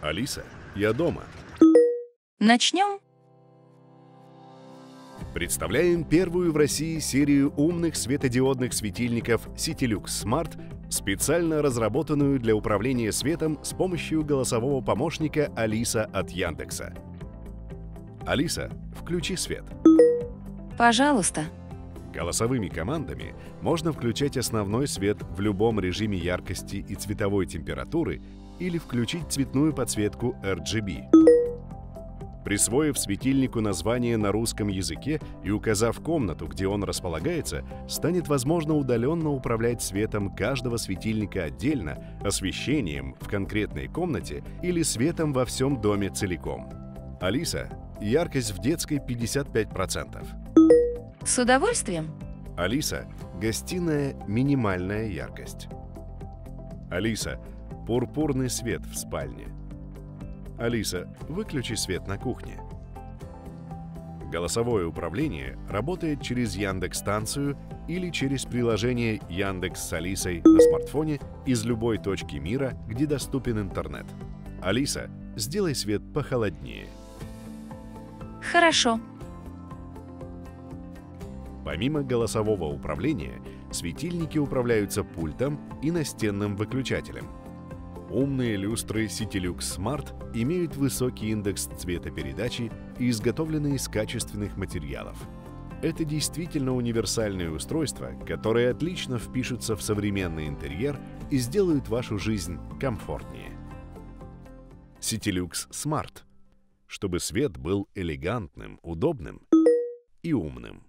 Алиса, я дома. Начнем? Представляем первую в России серию умных светодиодных светильников CityLux Smart, специально разработанную для управления светом с помощью голосового помощника Алиса от Яндекса. Алиса, включи свет. Пожалуйста. Голосовыми командами можно включать основной свет в любом режиме яркости и цветовой температуры или включить цветную подсветку RGB. Присвоив светильнику название на русском языке и указав комнату, где он располагается, станет возможно удаленно управлять светом каждого светильника отдельно, освещением в конкретной комнате или светом во всем доме целиком. Алиса, яркость в детской 55%. С удовольствием. Алиса, гостиная минимальная яркость. Алиса, пурпурный свет в спальне. Алиса, выключи свет на кухне. Голосовое управление работает через Яндекс-станцию или через приложение Яндекс с Алисой на смартфоне из любой точки мира, где доступен интернет. Алиса, сделай свет похолоднее. Хорошо. Помимо голосового управления, светильники управляются пультом и настенным выключателем. Умные люстры CityLux Smart имеют высокий индекс цветопередачи и изготовлены из качественных материалов. Это действительно универсальные устройства, которые отлично впишутся в современный интерьер и сделают вашу жизнь комфортнее. CityLux Smart. Чтобы свет был элегантным, удобным и умным.